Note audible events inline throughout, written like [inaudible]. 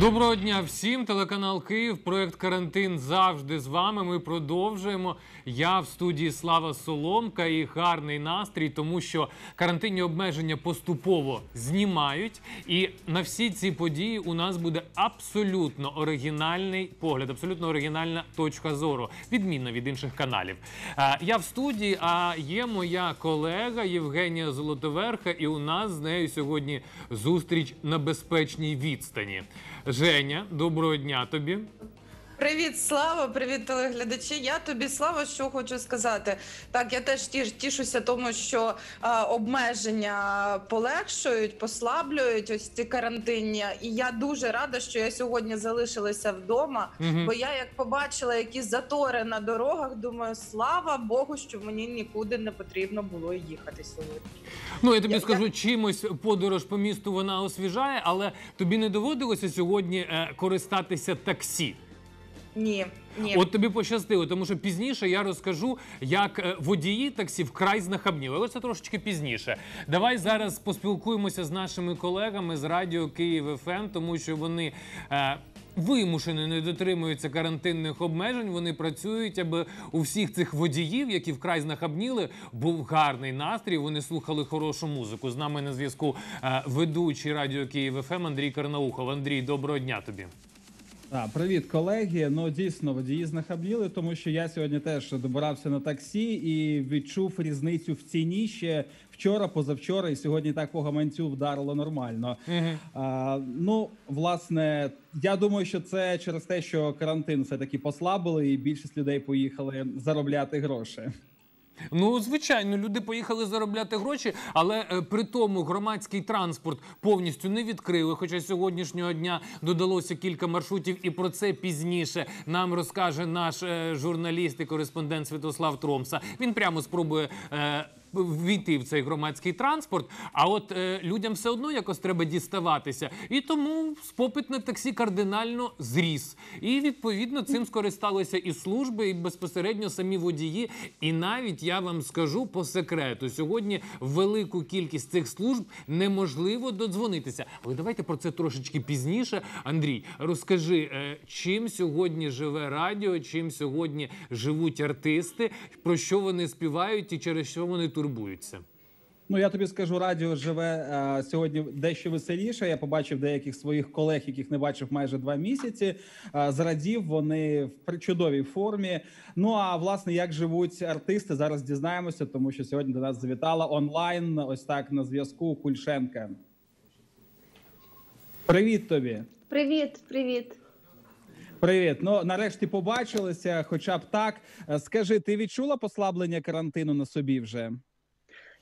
Доброго дня всім. Телеканал Київ. Проект Карантин завжди з вами. Ми продовжуємо. Я в студії Слава Соломка і гарний настрій, тому що карантинні обмеження поступово знімають. І на всі ці події у нас буде абсолютно оригінальний погляд, абсолютно оригінальна точка зору, відмінна від інших каналів. Е, Я в студії, а є моя колега Євгенія Золотоверха, і у нас з нею сьогодні зустріч на безпечній відстані. Женя, доброго дня тобі. Привіт, Слава, привіт, телеглядачі. Я тобі слава, що хочу сказати. Так, я теж тіш, тішуся тому, що а, обмеження полегшують, послаблюють ось ці карантинні. І я дуже рада, що я сьогодні залишилася вдома. Мгм. Бо я як побачила якісь затори на дорогах, думаю, слава Богу, що мені нікуди не потрібно було їхати сьогодні. Ну я тобі Я- скажу, чимось подорож по місту вона освіжає, але тобі не доводилося сьогодні е, користатися таксі. Ні, ні. От тобі пощастило, тому що пізніше я розкажу, як е, водії таксі вкрай знахабніли. Але це трошечки пізніше. Давай зараз поспілкуємося з нашими колегами з радіо Київ ФМ, тому що вони. Е, Вимушено не дотримуються карантинних обмежень. Вони працюють, аби у всіх цих водіїв, які вкрай знахабніли, був гарний настрій. Вони слухали хорошу музику. З нами на зв'язку е, ведучий радіо Київ ФМ Андрій Карнаухов. Андрій, доброго дня тобі. А, привіт, колеги. Ну дійсно водії знахабніли, тому що я сьогодні теж добирався на таксі і відчув різницю в ціні ще вчора, позавчора, і сьогодні так по гаманцю вдарило нормально. А, ну, власне, я думаю, що це через те, що карантин все таки послабили, і більшість людей поїхали заробляти гроші. Ну, звичайно, люди поїхали заробляти гроші, але е, при тому громадський транспорт повністю не відкрили. Хоча сьогоднішнього дня додалося кілька маршрутів, і про це пізніше нам розкаже наш е, журналіст і кореспондент Святослав Тромса. Він прямо спробує. Е, Війти в цей громадський транспорт, а от е, людям все одно якось треба діставатися, і тому попит на таксі кардинально зріс. І відповідно цим скористалися і служби, і безпосередньо самі водії. І навіть я вам скажу по секрету: сьогодні велику кількість цих служб неможливо додзвонитися. Але давайте про це трошечки пізніше. Андрій, розкажи, е, чим сьогодні живе радіо, чим сьогодні живуть артисти, про що вони співають і через що вони турбуються. Ну я тобі скажу, радіо живе е, сьогодні дещо веселіше. Я побачив деяких своїх колег, яких не бачив майже два місяці. Е, зрадів вони в причудовій формі. Ну а власне, як живуть артисти, зараз дізнаємося, тому що сьогодні до нас завітала онлайн. Ось так на зв'язку Кульшенка. Привіт тобі. Привіт, привіт. Привіт. Ну нарешті побачилися, хоча б так. Е, Скажи, ти відчула послаблення карантину на собі вже?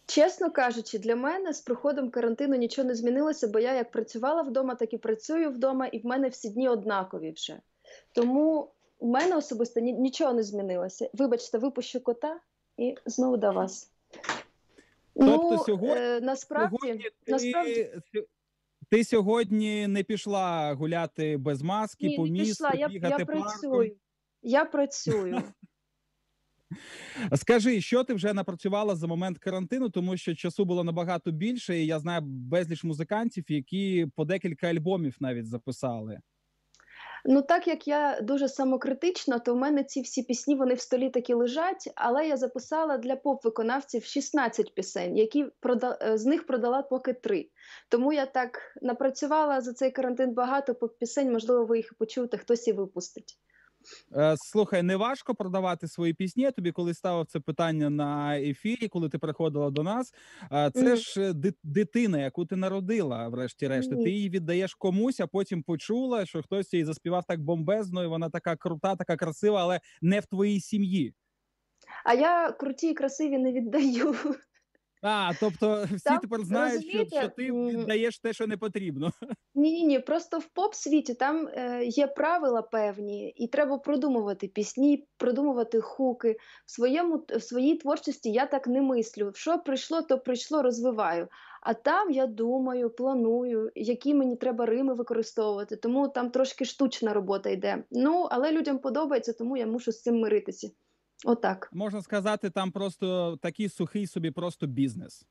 Чесно кажучи, для мене з приходом карантину нічого не змінилося, бо я як працювала вдома, так і працюю вдома, і в мене всі дні однакові вже. Тому у мене особисто нічого не змінилося. Вибачте, випущу кота і знову до вас. Тобто сьогодні- е, насправді, Сьогодні насправді ти, сьо- ти сьогодні не пішла гуляти без маски ні, по не місту, пішла. Я, бігати я парком. працюю. Я працюю. [laughs] Скажи, що ти вже напрацювала за момент карантину, тому що часу було набагато більше, і я знаю безліч музикантів, які по декілька альбомів навіть записали. Ну, так як я дуже самокритична, то в мене ці всі пісні вони в столі такі лежать. Але я записала для поп-виконавців 16 пісень, які прода... е, з них продала поки три. Тому я так напрацювала за цей карантин багато поп-пісень, можливо, ви їх почуєте, хтось і випустить. Е, Слухай, не важко продавати свої пісні. Я тобі коли ставив це питання на ефірі, коли ти приходила до нас. е, Це ж е, дитина, яку ти народила, врешті-решт. Ти її віддаєш комусь, а потім почула, що хтось її заспівав так бомбезно, і вона така крута, така красива, але не в твоїй сім'ї. А я круті і красиві не віддаю. А, тобто всі Там, тепер знають, що, що ти віддаєш те, що не потрібно. Ні, ні, ні. Просто в поп світі там е, є правила певні, і треба продумувати пісні, продумувати хуки. В своєму в своїй творчості я так не мислю. Що прийшло, то прийшло, розвиваю. А там я думаю, планую, які мені треба рими використовувати. Тому там трошки штучна робота йде. Ну але людям подобається, тому я мушу з цим миритися. Отак. Можна сказати, там просто такий сухий собі просто бізнес.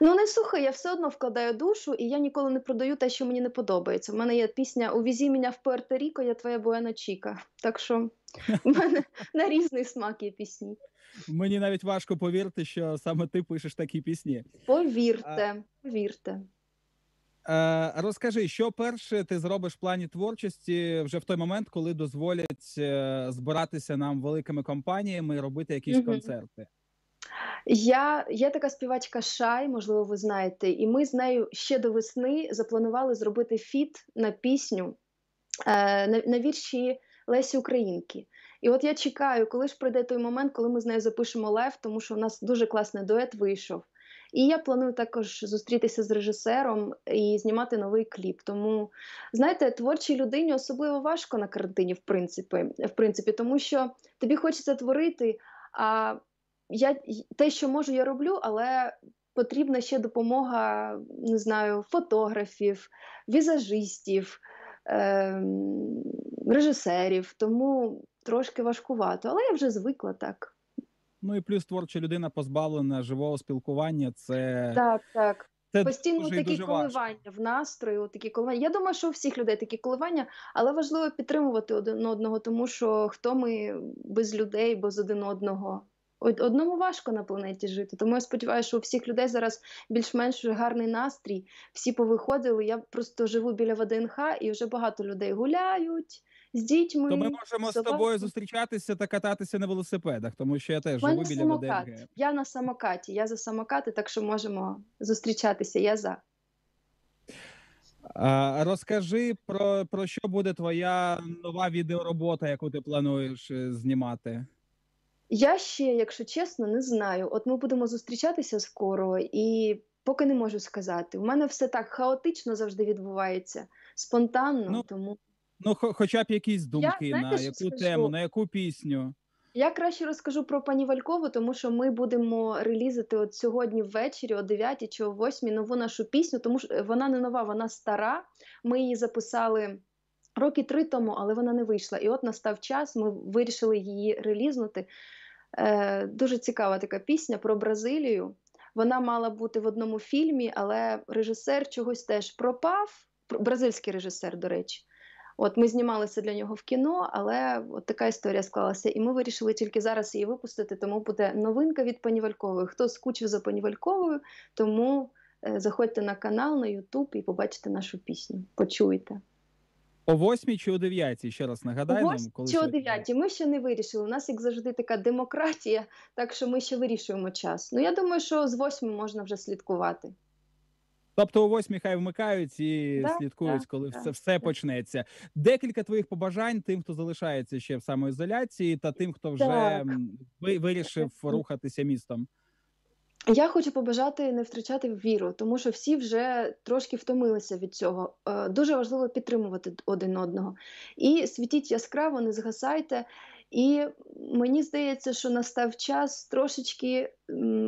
Ну не сухий, я все одно вкладаю душу, і я ніколи не продаю те, що мені не подобається. У мене є пісня Увізі мене в Пуерто-Ріко, я твоя Буена Чіка. Так що в мене на різний смак є пісні. Мені навіть важко повірити, що саме ти пишеш такі пісні. Повірте, повірте. Е, розкажи, що перше ти зробиш в плані творчості вже в той момент, коли дозволять е, збиратися нам великими компаніями і робити якісь Мгм. концерти? Я є така співачка Шай, можливо, ви знаєте, і ми з нею ще до весни запланували зробити фіт на пісню е, на, на вірші Лесі Українки. І от я чекаю, коли ж прийде той момент, коли ми з нею запишемо лев, тому що у нас дуже класний дует вийшов. І я планую також зустрітися з режисером і знімати новий кліп. Тому, знаєте, творчій людині особливо важко на карантині, в принципі, в принципі, тому що тобі хочеться творити. А я те, що можу, я роблю, але потрібна ще допомога, не знаю, фотографів, візажистів, ем, режисерів. Тому трошки важкувато, але я вже звикла так. Ну і плюс творча людина позбавлена живого спілкування. Це, Так, так. це Постійно дуже такі дуже важко. коливання в настрою, такі коливання. Я думаю, що у всіх людей такі коливання, але важливо підтримувати один одного, тому що хто ми без людей, без один одного. Од- Одному важко на планеті жити. Тому я сподіваюся, що у всіх людей зараз більш-менш гарний настрій. Всі повиходили. Я просто живу біля ВДНХ, і вже багато людей гуляють з дітьми. То ми можемо з тобою зустрічатися та кататися на велосипедах, тому що я теж живу біля самокат. ВДНГ. Я на самокаті. Я за самокати, так що можемо зустрічатися. Я за. А, розкажи про, про що буде твоя нова відеоробота, яку ти плануєш е, знімати. Я ще, якщо чесно, не знаю. От ми будемо зустрічатися скоро, і поки не можу сказати. У мене все так хаотично завжди відбувається, спонтанно. Ну, тому Ну, хо- хоча б якісь думки знаєте, на яку скажу? тему, на яку пісню. я краще розкажу про пані Валькову, тому що ми будемо релізити от сьогодні ввечері о 9 чи о 8 нову нашу пісню, тому що вона не нова, вона стара. Ми її записали. Роки три тому, але вона не вийшла. І от настав час, ми вирішили її релізнути. Е, дуже цікава така пісня про Бразилію. Вона мала бути в одному фільмі, але режисер чогось теж пропав. Пр- Бразильський режисер, до речі. От ми знімалися для нього в кіно, але от така історія склалася. І ми вирішили тільки зараз її випустити. Тому буде новинка від пані Валькової. Хто скучив за пані Вальковою, тому е, заходьте на канал, на Ютуб і побачите нашу пісню. Почуйте. О восьмій чи о дев'ятій, ще раз нагадай О нам, коли чи о. 9 ми ще не вирішили. У нас, як завжди, така демократія, так що ми ще вирішуємо час. Ну я думаю, що з 8 можна вже слідкувати. Тобто о восьмій хай вмикають і Да, слідкують, да, коли да, все, все да. почнеться. Декілька твоїх побажань тим, хто залишається ще в самоізоляції, та тим, хто вже ви- вирішив рухатися містом. Я хочу побажати не втрачати віру, тому що всі вже трошки втомилися від цього. Е, Дуже важливо підтримувати один одного. І світіть яскраво, не згасайте. І мені здається, що настав час трошечки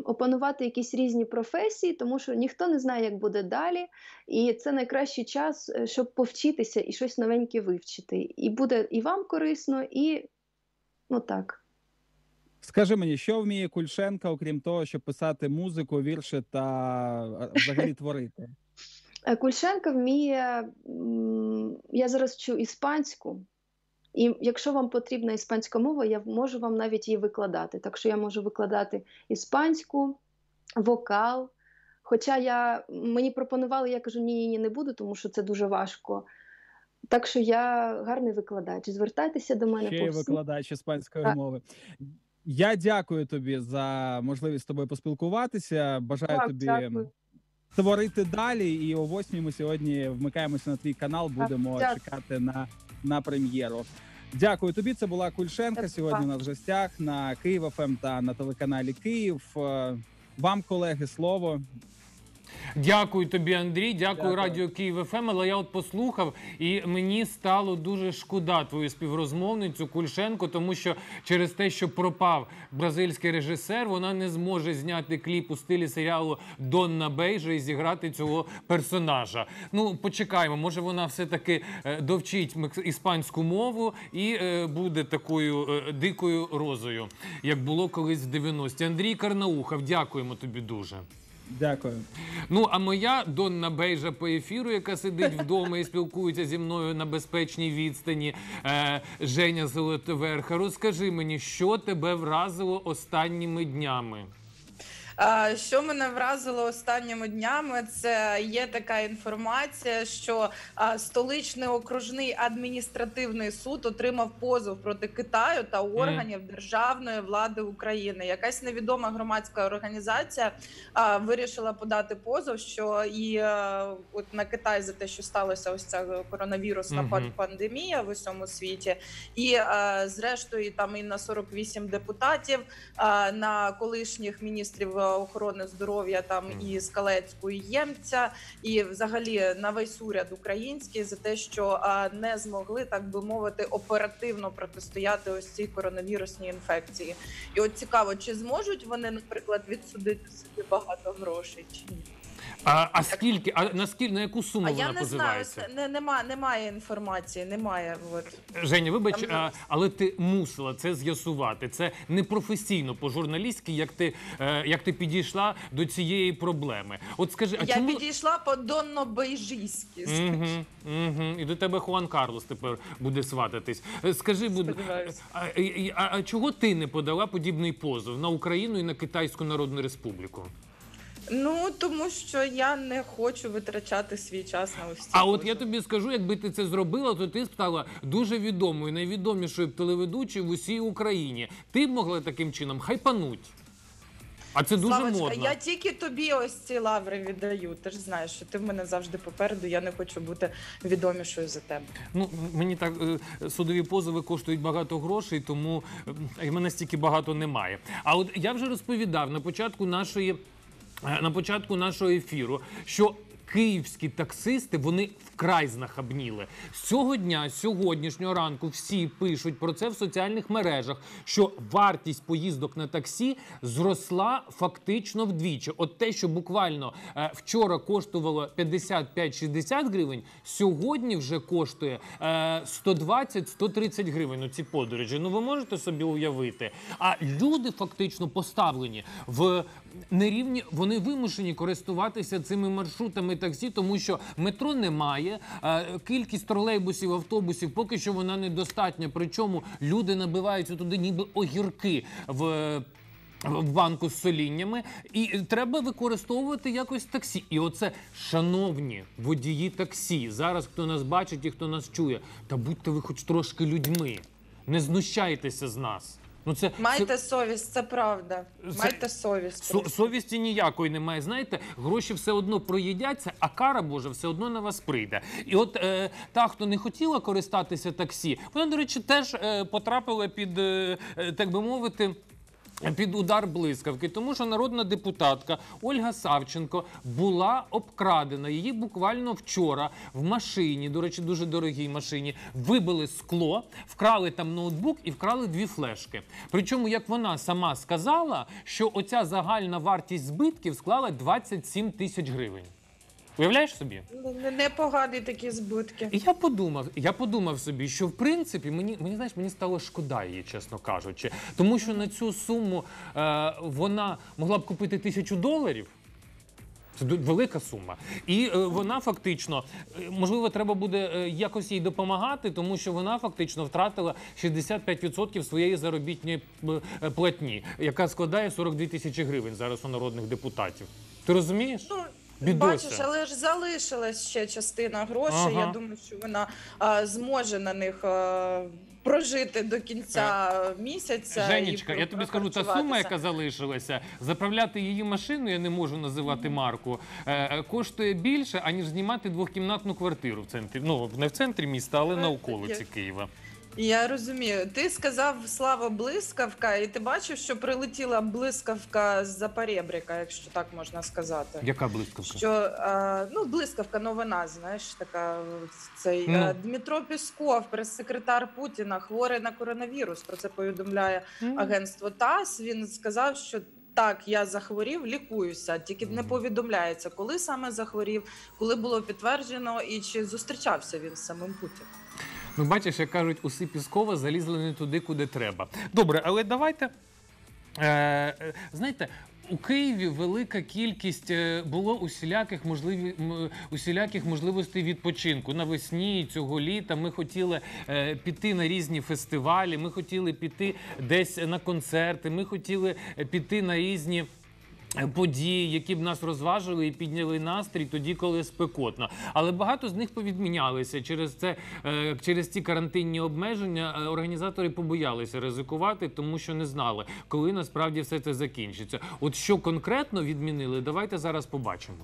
опанувати якісь різні професії, тому що ніхто не знає, як буде далі. І це найкращий час, е, щоб повчитися і щось новеньке вивчити. І буде і вам корисно, і ну так. Скажи мені, що вміє Кульшенка, окрім того, щоб писати музику, вірші та взагалі [laughs] творити? Е, Кульшенко вміє. Я зараз вчу іспанську, і якщо вам потрібна іспанська мова, я можу вам навіть її викладати. Так що я можу викладати іспанську, вокал. Хоча я, мені пропонували, я кажу, ні, ні, не буду, тому що це дуже важко. Так що я гарний викладач. Звертайтеся до мене Ще викладач іспанської Так. мови. Я дякую тобі за можливість з тобою поспілкуватися. Бажаю Так, тобі дякую. творити далі. І о восьмій ми сьогодні вмикаємося на твій канал. Будемо дякую. чекати на, на прем'єру. Дякую тобі. Це була Кульшенка. Сьогодні у нас в гостях на Київ ФМ та на телеканалі Київ. Е, Вам, колеги, слово. Дякую тобі, Андрій. Дякую, Дякую. Радіо Київ ФМ. Але я от послухав, і мені стало дуже шкода твою співрозмовницю Кульшенко, тому що через те, що пропав бразильський режисер, вона не зможе зняти кліп у стилі серіалу Дона Бейжа і зіграти цього персонажа. Ну, почекаємо, може вона все-таки е, довчить іспанську мову і е, буде такою е, дикою розою, як було колись в 90-ті. Андрій Карнаухов, дякуємо тобі дуже. Дякую. Ну а моя Донна Бейжа по ефіру, яка сидить вдома і спілкується зі мною на безпечній відстані. Е, Женя Золотоверха, розкажи мені, що тебе вразило останніми днями? Що мене вразило останніми днями, це є така інформація, що столичний окружний адміністративний суд отримав позов проти Китаю та органів державної влади України. Якась невідома громадська організація вирішила подати позов, що і е, от на Китай за те, що сталося ось ця коронавірусна пан- пандемія в усьому світі, і е, зрештою там і на 48 депутатів на колишніх міністрів е, охорони здоров'я, там і скалецької Ємця, і взагалі на весь уряд український за те, що а, не змогли так би мовити оперативно протистояти ось цій коронавірусній інфекції. І от цікаво, чи зможуть вони, наприклад, відсудити собі багато грошей чи ні? А, а скільки, а наскільки на яку суму А вона я не знаю, позивається? це не, нема, немає інформації, немає. От. Женя, вибач, Там а, зараз. але ти мусила це з'ясувати. Це непрофесійно по-журналістськи, як ти, е, як ти підійшла до цієї проблеми. От скажи, а я чому підійшла по донно-бейжійськи. Угу, угу. І до тебе Хуан Карлос тепер буде свататись. Е, Скажи, будь Сподіваюсь. а, а, а, а чого ти не подала подібний позов на Україну і на Китайську Народну Республіку? Ну тому що я не хочу витрачати свій час на ось ці А от я позови. тобі скажу, якби ти це зробила, то ти стала дуже відомою, найвідомішою телеведучою в усій Україні. Ти б могла таким чином хайпануть. А це дуже Славочка, модно. я тільки тобі ось ці лаври віддаю. Ти ж знаєш, що ти в мене завжди попереду. Я не хочу бути відомішою за тебе. Ну мені так е, судові позови коштують багато грошей, тому е, і мене стільки багато немає. А от я вже розповідав на початку нашої на початку нашого ефіру, що київські таксисти вони вкрай знахабніли. Цього дня, сьогоднішнього ранку, всі пишуть про це в соціальних мережах, що вартість поїздок на таксі зросла фактично вдвічі. От те, що буквально е, вчора коштувало 55-60 гривень, сьогодні вже коштує е, 120-130 гривень. Ну, ці подорожі. Ну ви можете собі уявити. А люди фактично поставлені в нерівні, вони вимушені користуватися цими маршрутами таксі, тому що метро немає. Кількість тролейбусів, автобусів поки що вона недостатня. Причому люди набиваються туди, ніби огірки в. В банку з соліннями, і треба використовувати якось таксі. І оце, шановні водії таксі, зараз хто нас бачить і хто нас чує, та будьте ви хоч трошки людьми. Не знущайтеся з нас. Ну це Майте це, совість, це правда. Це- Майте совість. со- совісті ніякої немає. Знаєте, гроші все одно проїдяться, а кара Божа все одно на вас прийде. І от е, та, хто не хотіла користатися таксі, вона, до речі, теж е, потрапила під, е, е, так би мовити. Під удар блискавки, тому що народна депутатка Ольга Савченко була обкрадена. Її буквально вчора в машині, до речі, дуже дорогій машині, вибили скло, вкрали там ноутбук і вкрали дві флешки. Причому, як вона сама сказала, що оця загальна вартість збитків склала 27 тисяч гривень. Уявляєш собі? Не- Непогані такі збитки. І я подумав, я подумав собі, що в принципі мені мені знаєш, мені стало шкода її, чесно кажучи, тому що на цю суму е, вона могла б купити тисячу доларів. Це велика сума, і е, вона фактично е, можливо треба буде е, якось їй допомагати, тому що вона фактично втратила 65% своєї заробітної е, платні, яка складає 42 тисячі гривень зараз у народних депутатів. Ти розумієш? Ну. Бачиш, але ж залишилась ще частина грошей. Ага. Я думаю, що вона а, зможе на них а, прожити до кінця місяця. Женечка, і я тобі скажу, та сума, прохарчуватися. яка залишилася, заправляти її машину, я не можу називати марку, е, е, коштує більше, аніж знімати двохкімнатну квартиру в центрі. Ну не в центрі міста, але на Е, околиці Києва. Я розумію. Ти сказав слава блискавка, і ти бачив, що прилетіла блискавка з запаребріка, якщо так можна сказати. Яка блискавка? Що е, ну блискавка новина, знаєш, така цей Ну. е, Дмитро Пісков, прес-секретар Путіна, хворий на коронавірус. Про це повідомляє агентство ТАСС. Він сказав, що так, я захворів, лікуюся. Тільки не повідомляється, коли саме захворів, коли було підтверджено, і чи зустрічався він з самим Путіним. Ну, бачиш, як кажуть, уси Піскова залізли не туди, куди треба. Добре, але давайте. Е, е, знаєте, у Києві велика кількість е, було усіляких можливі усіляких можливостей відпочинку. Навесні цього літа ми хотіли е, піти на різні фестивалі. Ми хотіли піти десь на концерти. Ми хотіли е, піти на різні. Е, Події, які б нас розважили і підняли настрій тоді, коли спекотно. Але багато з них повідмінялися через це, е, через ці карантинні обмеження. е, Організатори побоялися ризикувати, тому що не знали, коли насправді все це закінчиться. От що конкретно відмінили, давайте зараз побачимо.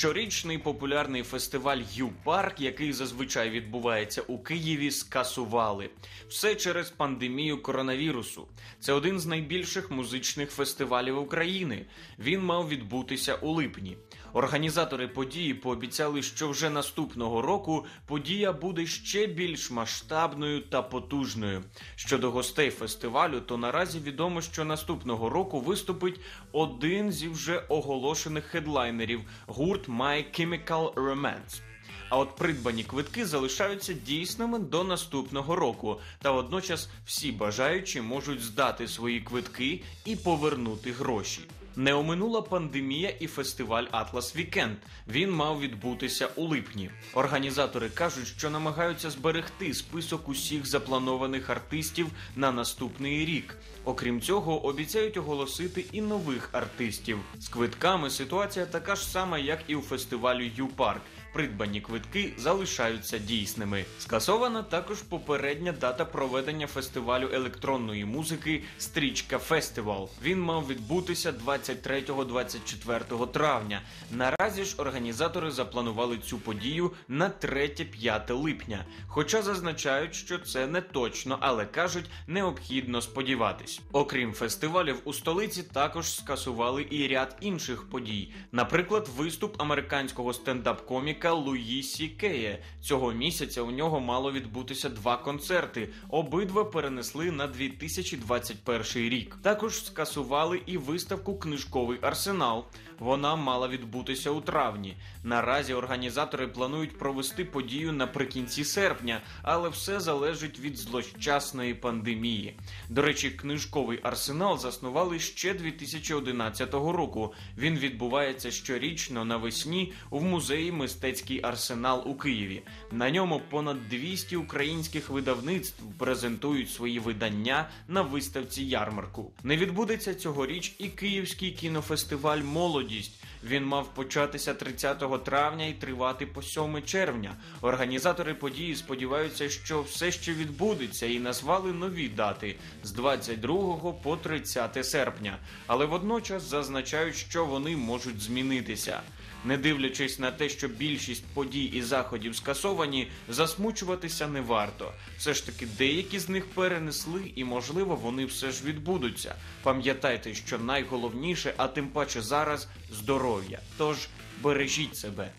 Щорічний популярний фестиваль UPark, який зазвичай відбувається у Києві, скасували все через пандемію коронавірусу. Це один з найбільших музичних фестивалів України. Він мав відбутися у липні. Організатори події пообіцяли, що вже наступного року подія буде ще більш масштабною та потужною. Щодо гостей фестивалю, то наразі відомо, що наступного року виступить один зі вже оголошених хедлайнерів гурт My Chemical Romance. А от придбані квитки залишаються дійсними до наступного року, та водночас всі бажаючі можуть здати свої квитки і повернути гроші. Не оминула пандемія і фестиваль Atlas Weekend. Він мав відбутися у липні. Організатори кажуть, що намагаються зберегти список усіх запланованих артистів на наступний рік. Окрім цього, обіцяють оголосити і нових артистів. З квитками ситуація така ж сама, як і у фестивалю UPark. Придбані квитки залишаються дійсними. Скасована також попередня дата проведення фестивалю електронної музики Стрічка Festival. Він мав відбутися 23-24 травня. Наразі ж організатори запланували цю подію на 3-5 липня. Хоча зазначають, що це не точно, але кажуть, необхідно сподіватись. Окрім фестивалів, у столиці також скасували і ряд інших подій. Наприклад, виступ американського стендап-коміка Луї Сікея. Цього місяця у нього мало відбутися два концерти. Обидва перенесли на 2021 рік. Також скасували і виставку Книжковий арсенал. Вона мала відбутися у травні. Наразі організатори планують провести подію наприкінці серпня, але все залежить від злощасної пандемії. До речі, книжковий арсенал заснували ще 2011 року. Він відбувається щорічно навесні в музеї Мистецький арсенал у Києві. На ньому понад 200 українських видавництв презентують свої видання на виставці ярмарку. Не відбудеться цьогоріч і Київський кінофестиваль Молодість. Він мав початися 30 травня і тривати по 7 червня. Організатори події сподіваються, що все ще відбудеться, і назвали нові дати з 22 по 30 серпня. Але водночас зазначають, що вони можуть змінитися. Не дивлячись на те, що більшість подій і заходів скасовані, засмучуватися не варто. Все ж таки, деякі з них перенесли, і можливо вони все ж відбудуться. Пам'ятайте, що найголовніше, а тим паче зараз здоров'я. Тож бережіть себе.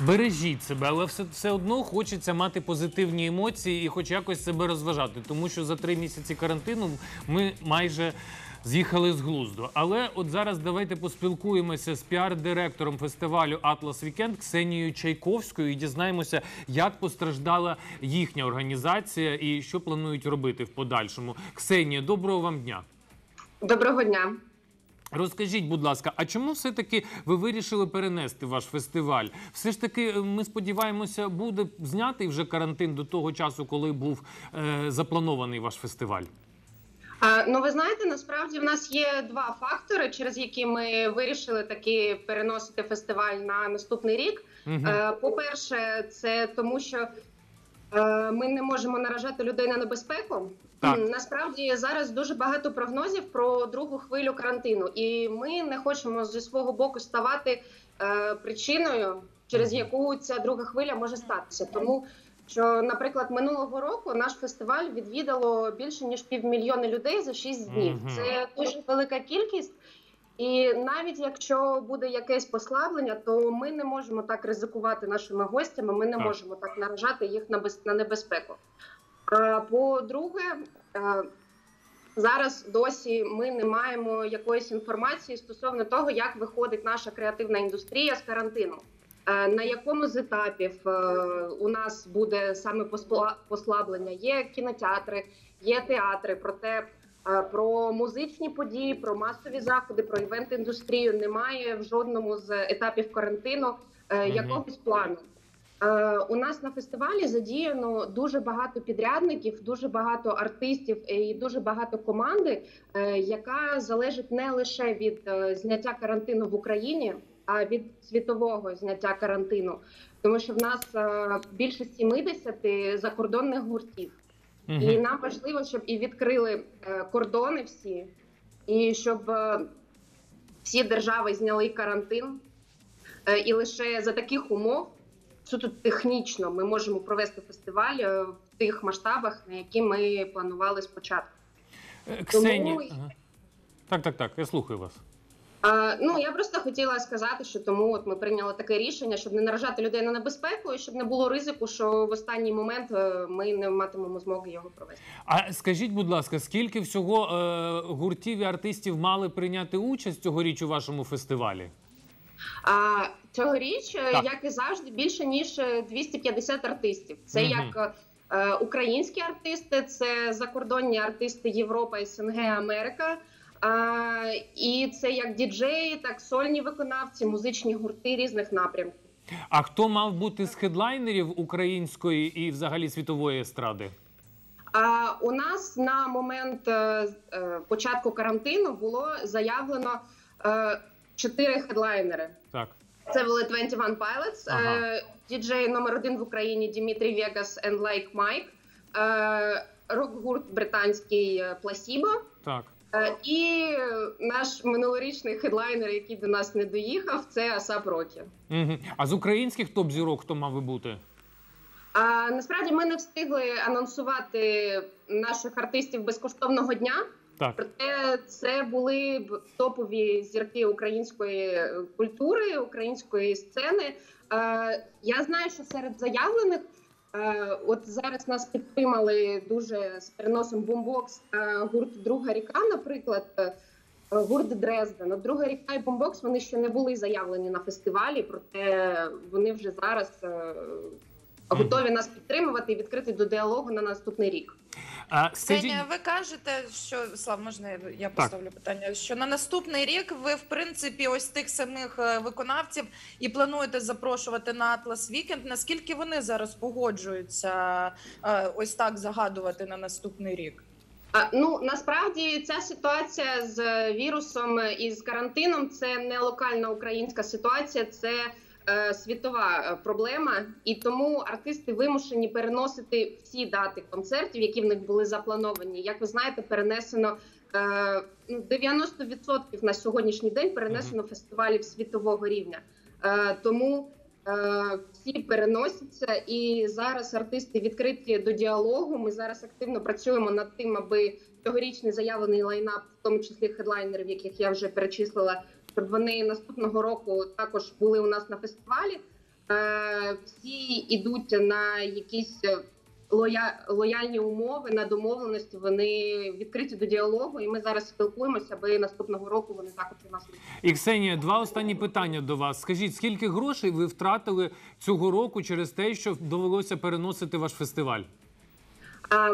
Бережіть себе, але все, все одно хочеться мати позитивні емоції і хоч якось себе розважати, тому що за три місяці карантину ми майже. З'їхали з глузду. Але от зараз давайте поспілкуємося з піар-директором фестивалю Atlas Weekend Ксенією Чайковською і дізнаємося, як постраждала їхня організація і що планують робити в подальшому. Ксенія, доброго вам дня. Доброго дня. Розкажіть, будь ласка, а чому все-таки ви вирішили перенести ваш фестиваль? Все ж таки, е, ми сподіваємося, буде знятий вже карантин до того часу, коли був е, запланований ваш фестиваль. Ну, ви знаєте, насправді в нас є два фактори, через які ми вирішили таки переносити фестиваль на наступний рік. Е, По-перше, це тому, що е, ми не можемо наражати людей на небезпеку. Так. Насправді зараз дуже багато прогнозів про другу хвилю карантину, і ми не хочемо зі свого боку ставати е, причиною, через яку ця друга хвиля може статися. Тому що, наприклад, минулого року наш фестиваль відвідало більше ніж півмільйона людей за 6 днів. Мгм. Це дуже велика кількість. І навіть якщо буде якесь послаблення, то ми не можемо так ризикувати нашими гостями. Ми не Так. можемо так наражати їх на без- на небезпеку. А, По-друге, е, зараз досі ми не маємо якоїсь інформації стосовно того, як виходить наша креативна індустрія з карантину. Е, на якому з етапів е, у нас буде саме посла- послаблення. Є кінотеатри, є театри. Проте е, про музичні події, про масові заходи, про івент-індустрію немає в жодному з етапів карантину якогось плану. У нас на фестивалі задіяно дуже багато підрядників, дуже багато артистів і дуже багато команди, яка залежить не лише від зняття карантину в Україні, від світового зняття карантину. Тому що в нас е, більше 70 закордонних гуртів. Мгм. І нам важливо, щоб і відкрили е, кордони всі, і щоб е, всі держави зняли карантин. І лише за таких умов, суто технічно, ми можемо провести фестиваль в тих масштабах, на які ми планували спочатку. Ксенія. Тому- Ага. Так, так, так, я слухаю вас. Ну я просто хотіла сказати, що тому от ми прийняли таке рішення, щоб не наражати людей на небезпеку, і щоб не було ризику, що в останній момент е, ми не матимемо змоги його провести. А скажіть, будь ласка, скільки всього е, гуртів і артистів мали прийняти участь цьогоріч у вашому фестивалі? А цьогоріч, е, Так. як і завжди, більше ніж е, 250 артистів. Це Мгм. як е, українські артисти, це закордонні артисти Європа, СНГ, Америка. А, і це як діджеї, так сольні виконавці, музичні гурти різних напрямків. А хто мав бути з хедлайнерів української і взагалі світової естради? А у нас на момент е, е, початку карантину було заявлено е, чотири хедлайнери. Так. Це були 21 Pilots, Ага. діджей номер один в Україні Дімітрій Вегас and Mike, е, рок-гурт британський Placebo, Так. Е, і наш минулорічний хедлайнер, який до нас не доїхав, це Асап Рокі. Угу. А з українських топ-зірок хто мав би бути? А насправді ми не встигли анонсувати наших артистів безкоштовного дня. Так. Проте це були б топові зірки української культури, української сцени. Е, я знаю, що серед заявлених от зараз нас підтримали дуже з переносом бомбокс та гурт Друга ріка, наприклад. е, Гурт Дрезден. От Друга ріка і бомбокс вони ще не були заявлені на фестивалі, проте вони вже зараз е, готові нас підтримувати і відкрити до діалогу на наступний рік. А, скажіть, Ксенія, ви кажете, що Слав, можна я- поставлю питання? Що на наступний рік ви, в принципі, ось тих самих е, виконавців і плануєте запрошувати на Atlas Weekend. Наскільки вони зараз погоджуються е, ось так загадувати на наступний рік? Ну насправді ця ситуація з вірусом і з карантином це не локальна українська ситуація, це світова е, проблема, і тому артисти вимушені переносити всі дати концертів, які в них були заплановані. Як ви знаєте, перенесено е, ну, 90% на сьогоднішній день перенесено фестивалів світового рівня. Е, тому Е, всі переносяться, і зараз артисти відкриті до діалогу. Ми зараз активно працюємо над тим, аби цьогорічний заявлений лайнап, в тому числі хедлайнерів, яких я вже перечислила, щоб вони наступного року також були у нас на фестивалі. Е, Всі йдуть на якісь е, лоя... лояльні умови, на домовленості. Вони відкриті до діалогу, і ми зараз спілкуємося, аби наступного року вони також у нас і Ксенія, два останні питання до вас. Скажіть, скільки грошей ви втратили цього року через те, що довелося переносити ваш фестиваль?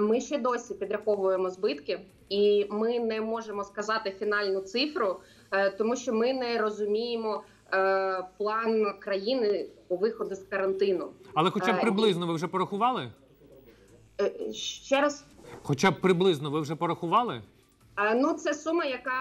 Ми ще досі підраховуємо збитки, і ми не можемо сказати фінальну цифру, е, тому що ми не розуміємо е, план країни по виходу з карантину. Але хоча б Е, приблизно ви вже порахували? Ще раз, Хоча б приблизно ви вже порахували? ну це сума, яка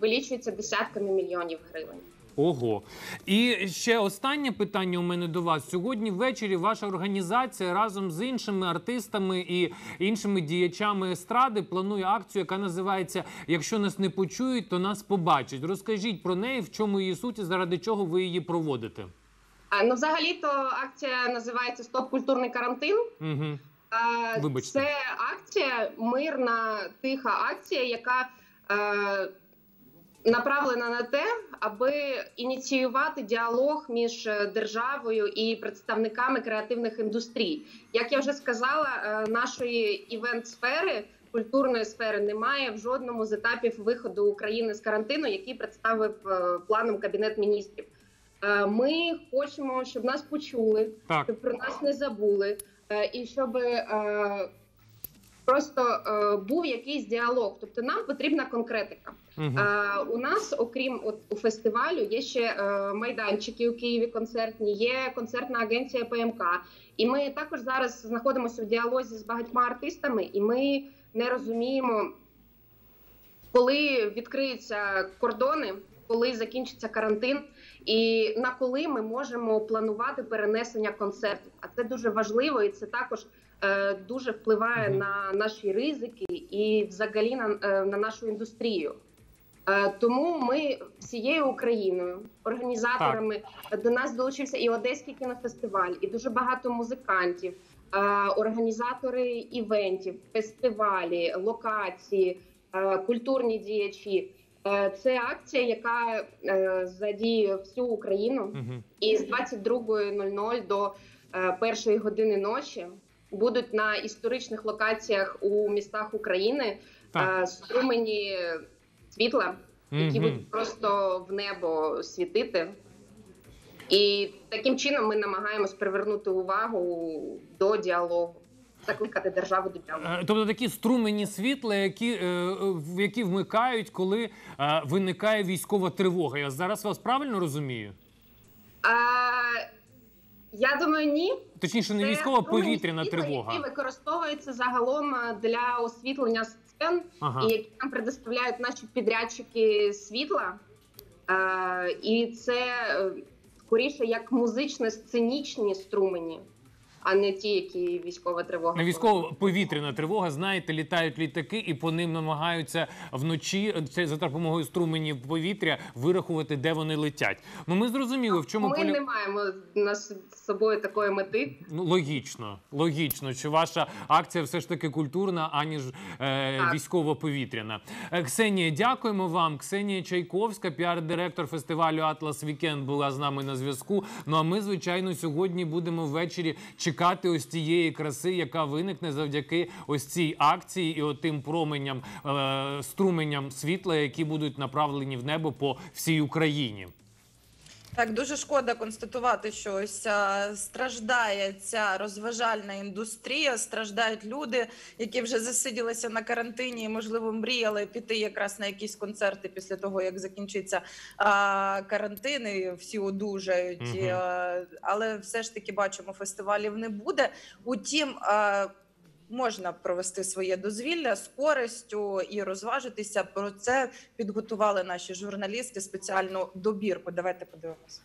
вилічується десятками мільйонів гривень. Ого. І ще останнє питання у мене до вас. Сьогодні ввечері ваша організація разом з іншими артистами і іншими діячами естради планує акцію, яка називається Якщо нас не почують, то нас побачать. Розкажіть про неї, в чому її суть і заради чого ви її проводите. А ну, взагалі-то акція називається Стоп культурний карантин. Угу. Вибачте. Це акція, мирна, тиха акція, яка е, направлена на те, аби ініціювати діалог між е, державою і представниками креативних індустрій. Як я вже сказала, е, нашої івент-сфери. Культурної сфери немає в жодному з етапів виходу України з карантину, який представив е, планом кабінет міністрів. Ми хочемо, щоб нас почули, Так. щоб про нас не забули, і щоб просто був якийсь діалог. Тобто нам потрібна конкретика. Е, У нас, окрім от у фестивалю, є ще е, майданчики у Києві концертні, є концертна агенція ПМК. І ми також зараз знаходимося в діалозі з багатьма артистами, і ми не розуміємо, коли відкриються кордони, коли закінчиться карантин, і на коли ми можемо планувати перенесення концертів. А це дуже важливо, і це також е, дуже впливає на наші ризики і взагалі на, е, на нашу індустрію. Е, Тому ми всією Україною, організаторами до нас долучився і Одеський кінофестиваль, і дуже багато музикантів, е, організатори івентів, фестивалі, локації, е, культурні діячі. Це акція, яка задіє всю Україну. І з 22.00 до першої години ночі будуть на історичних локаціях у містах України Так. струмені світла, які будуть просто в небо світити. І таким чином ми намагаємось привернути увагу до діалогу, закликати державу до діалогу. Е, Тобто такі струмені світла, які, е, які вмикають, коли е, виникає військова тривога. Я зараз вас правильно розумію? А, я думаю, ні. Точніше, не Це військова повітряна тривога. які використовуються загалом для освітлення сцен, Ага. і які нам предоставляють наші підрядчики світла. Е, і це е, скоріше як музично-сценічні струмені, а не ті, які військова тривога. Військова повітряна тривога, знаєте, літають літаки, і по ним намагаються вночі це за допомогою струменів повітря вирахувати, де вони летять. Ну ми зрозуміли, в чому Ми поля... не маємо на з собою такої мети. Ну, логічно, логічно, що ваша акція все ж таки культурна, аніж е, військово-повітряна. Е, Ксенія, дякуємо вам. Ксенія Чайковська, піар-директор фестивалю Atlas Weekend, була з нами на зв'язку. Ну а ми, звичайно, сьогодні будемо ввечері чекати ось тієї краси, яка виникне завдяки ось цій акції і отим променям, е, струменям світла, які будуть направлені в небо по всій Україні. Так, дуже шкода констатувати, що ось а, страждає ця розважальна індустрія, страждають люди, які вже засиділися на карантині і, можливо, мріяли піти якраз на якісь концерти після того, як закінчиться а, карантин, і всі одужають. Мгм. І, а, але все ж таки бачимо, фестивалів не буде. Утім, а, можна провести своє дозвілля з користю і розважитися. Про це підготували наші журналісти спеціальну добірку. Давайте подивимося.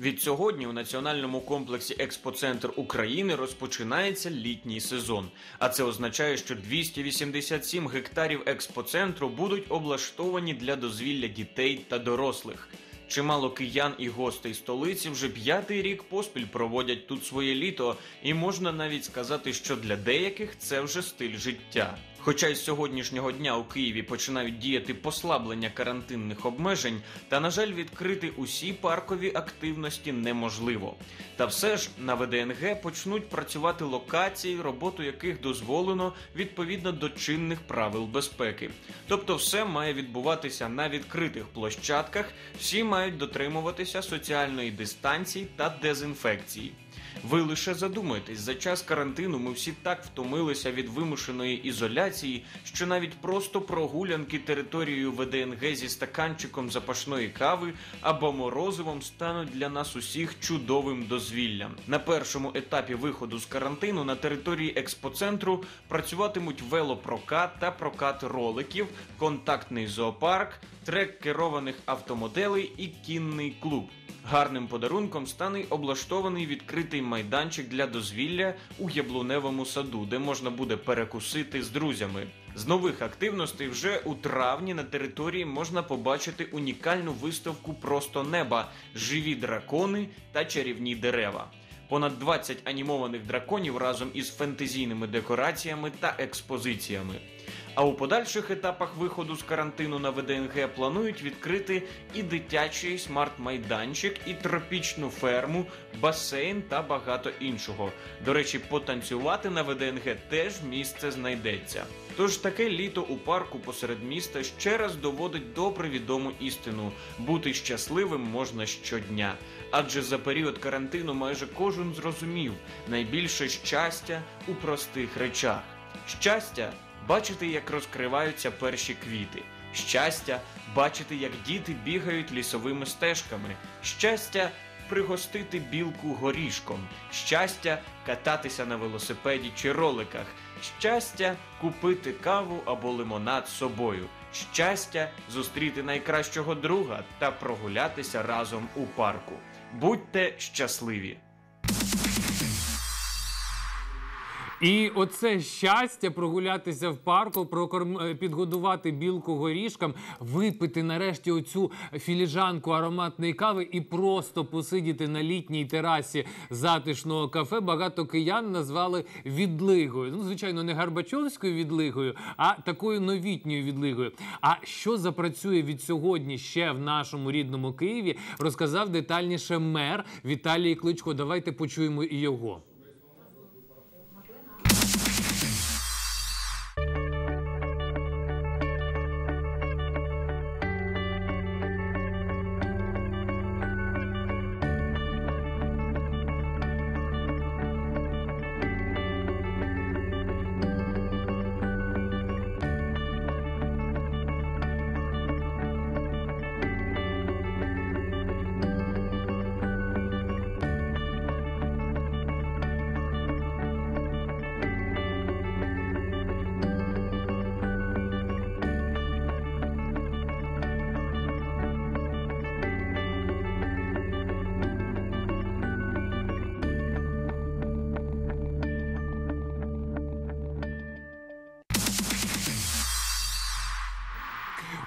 Відсьогодні у національному комплексі Експоцентр України розпочинається літній сезон. А це означає, що 287 гектарів експоцентру будуть облаштовані для дозвілля дітей та дорослих. Чимало киян і гостей столиці вже п'ятий рік поспіль проводять тут своє літо, і можна навіть сказати, що для деяких це вже стиль життя. Хоча із сьогоднішнього дня у Києві починають діяти послаблення карантинних обмежень, та на жаль, відкрити усі паркові активності неможливо. Та все ж на ВДНГ почнуть працювати локації, роботу яких дозволено відповідно до чинних правил безпеки. Тобто, все має відбуватися на відкритих площадках, всі мають дотримуватися соціальної дистанції та дезінфекції. Ви лише задумайтесь, за час карантину ми всі так втомилися від вимушеної ізоляції, що навіть просто прогулянки територією ВДНГ зі стаканчиком запашної кави або морозивом стануть для нас усіх чудовим дозвіллям. На першому етапі виходу з карантину на території експоцентру працюватимуть велопрокат та прокат роликів, контактний зоопарк, трек керованих автомоделей і кінний клуб. Гарним подарунком стане облаштований відкритий майданчик для дозвілля у яблуневому саду, де можна буде перекусити з друзями. З нових активностей вже у травні на території можна побачити унікальну виставку Просто неба, живі дракони та чарівні дерева. Понад 20 анімованих драконів разом із фентезійними декораціями та експозиціями. А у подальших етапах виходу з карантину на ВДНГ планують відкрити і дитячий смарт-майданчик, і тропічну ферму, басейн та багато іншого. До речі, потанцювати на ВДНГ теж місце знайдеться. Тож таке літо у парку посеред міста ще раз доводить добре відому істину: бути щасливим можна щодня. Адже за період карантину майже кожен зрозумів найбільше щастя у простих речах. Щастя бачити, як розкриваються перші квіти. Щастя бачити, як діти бігають лісовими стежками. Щастя пригостити білку горішком. Щастя кататися на велосипеді чи роликах. Щастя купити каву або лимонад собою. Щастя зустріти найкращого друга та прогулятися разом у парку. Будьте щасливі! І оце щастя прогулятися в парку, прокорм... е, підгодувати білку горішкам, випити нарешті оцю філіжанку ароматної кави і просто посидіти на літній терасі затишного кафе. Багато киян назвали відлигою. Ну, звичайно, не Гарбачовською відлигою, а такою новітньою відлигою. А що запрацює від сьогодні ще в нашому рідному Києві, розказав детальніше мер Віталій Кличко. Давайте почуємо і його.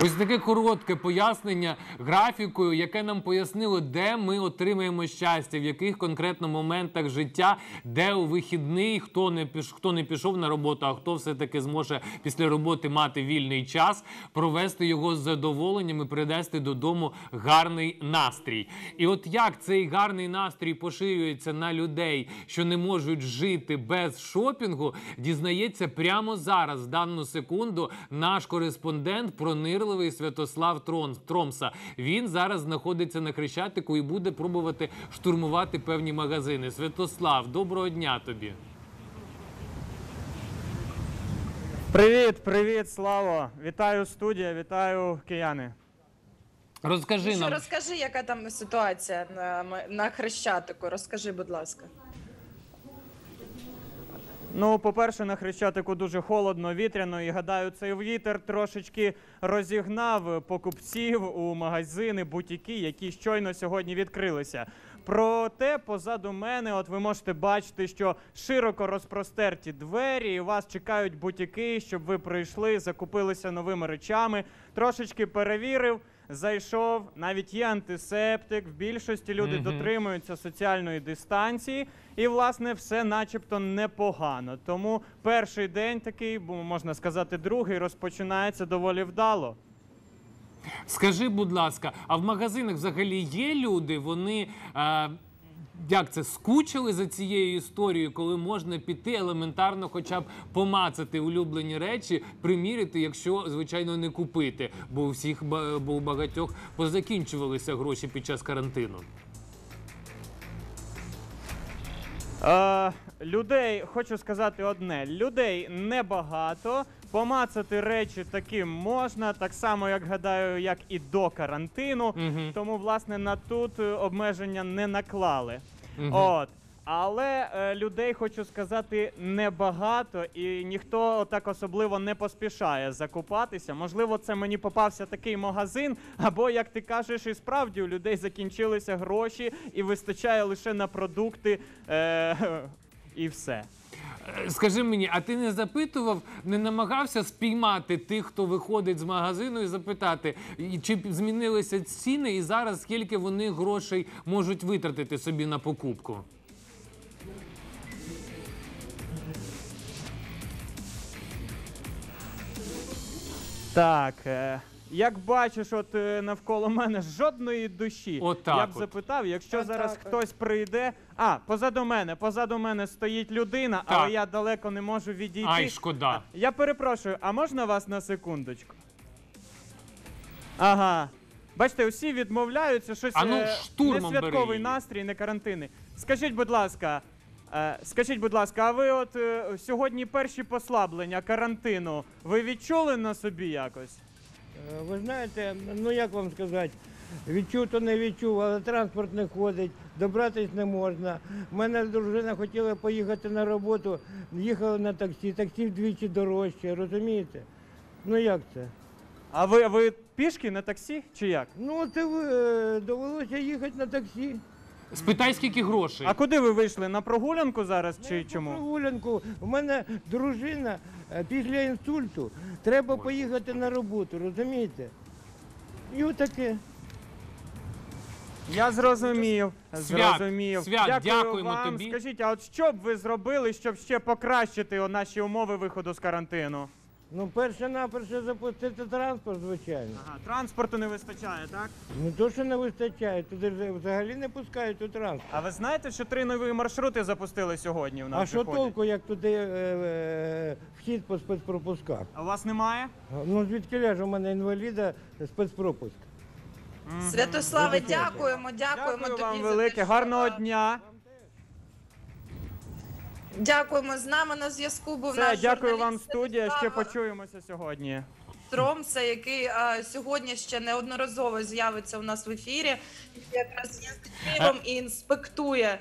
Ось таке коротке пояснення графікою, яке нам пояснило, де ми отримаємо щастя, в яких конкретно моментах життя, де у вихідний, хто не піш, хто не пішов на роботу, а хто все таки зможе після роботи мати вільний час, провести його з задоволенням і принести додому гарний настрій. І от як цей гарний настрій поширюється на людей, що не можуть жити без шопінгу, дізнається прямо зараз, в дану секунду, наш кореспондент пронирливий Святослав Трон- Тромса. Він зараз знаходиться на Хрещатику і буде пробувати штурмувати певні магазини. Святослав, доброго дня тобі. Привіт, привіт, Славо! Вітаю студія, вітаю кияни. Розкажи нам. розкажи, яка там ситуація на, на Хрещатику. Розкажи, будь ласка. Ну, по-перше, на Хрещатику дуже холодно, вітряно, і гадаю, цей вітер трошечки розігнав покупців у магазини, бутіки, які щойно сьогодні відкрилися. Проте позаду мене, от ви можете бачити, що широко розпростерті двері, і вас чекають бутіки, щоб ви прийшли, закупилися новими речами. Трошечки перевірив, зайшов. Навіть є антисептик. В більшості люди Мгм. дотримуються соціальної дистанції, і власне все, начебто, непогано. Тому перший день такий, бо можна сказати, другий розпочинається доволі вдало. Скажи, будь ласка, а в магазинах взагалі є люди? Вони е, як це скучили за цією історією, коли можна піти елементарно, хоча б помацати улюблені речі, приміряти, якщо звичайно не купити, бо у всіх бо у багатьох позакінчувалися гроші під час карантину. Людей, хочу сказати одне: людей небагато. Помацати речі таким можна, так само, як гадаю, як і до карантину. Мгм. Тому, власне, на тут е, обмеження не наклали. Мгм. От. Але е, людей хочу сказати небагато, і ніхто так особливо не поспішає закупатися. Можливо, це мені попався такий магазин, або як ти кажеш, і справді у людей закінчилися гроші і вистачає лише на продукти е, і все. Е, Скажи мені, а ти не запитував, не намагався спіймати тих, хто виходить з магазину, і запитати, чи змінилися ціни, і зараз скільки вони грошей можуть витратити собі на покупку? Так, е, Як бачиш, от е, навколо мене жодної душі. Отак Я б от. запитав, якщо Отак зараз от. хтось прийде. А, позаду мене, позаду мене стоїть людина, Так. але я далеко не можу відійти. Ай, шкода. Я перепрошую, а можна вас на секундочку? Ага. Бачите, усі відмовляються, щось А ну, е, штурмом не бери святковий її. настрій, не карантини. Скажіть, будь ласка, е, скажіть, будь ласка, а ви от е, сьогодні перші послаблення карантину ви відчули на собі якось? Е, Ви знаєте, ну як вам сказати, відчув, то не відчув, але транспорт не ходить, добратись не можна. У мене дружина хотіла поїхати на роботу, їхала на таксі, таксі вдвічі дорожче, розумієте? Ну як це? А ви, ви пішки на таксі чи як? Ну це е, довелося їхати на таксі. Спитай, скільки грошей. А куди ви вийшли? На прогулянку зараз чи чому? Прогулянку. У мене дружина е, після інсульту, треба поїхати на роботу, розумієте? І отаке. Я зрозумів. Свят, зрозумів. Свят, Дякую дякуємо вам. тобі. Скажіть, а от що б ви зробили, щоб ще покращити о, наші умови виходу з карантину? Ну, перше-наперше запустити транспорт, звичайно. Ага, транспорту не вистачає, так? Ну то, що не вистачає, туди ж взагалі не пускають у транспорт. А ви знаєте, що три нові маршрути запустили сьогодні в нас А що виходять? толку, як туди е, е, вхід по спецпропусках? А у вас немає? Ну звідки ж у мене інваліда спецпропуск? Святославе, дякуємо, дякуємо Дякую тобі. вам за велике, те, що, гарного а, дня. Дякуємо з нами на зв'язку. Був Все, наш дякую вам, журналіст студія. Ще почуємося сьогодні. Тромса, який а, сьогодні ще неодноразово з'явиться у нас в ефірі, якраз їздить Києвом і інспектує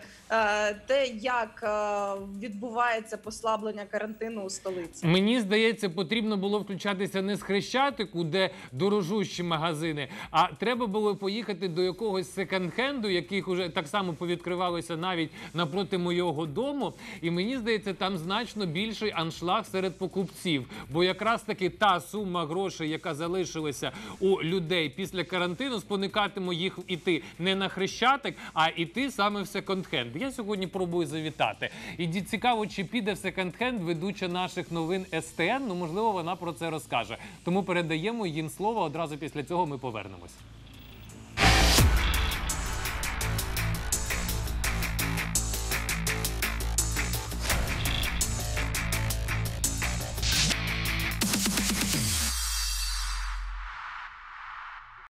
те, як е, відбувається послаблення карантину у столиці. Мені здається, потрібно було включатися не з Хрещатику, де дорожущі магазини, а треба було поїхати до якогось секонд-хенду, яких уже так само повідкривалося навіть напроти моєго дому. І мені здається, там значно більший аншлаг серед покупців. Бо якраз таки та сума грошей, яка залишилася у людей після карантину, спонукатиме їх іти не на Хрещатик, а іти саме в секонд-хенд. Я сьогодні пробую завітати. І цікаво, чи піде в секонд-хенд ведуча наших новин СТН. Ну можливо, вона про це розкаже. Тому передаємо їм слово. Одразу після цього ми повернемось.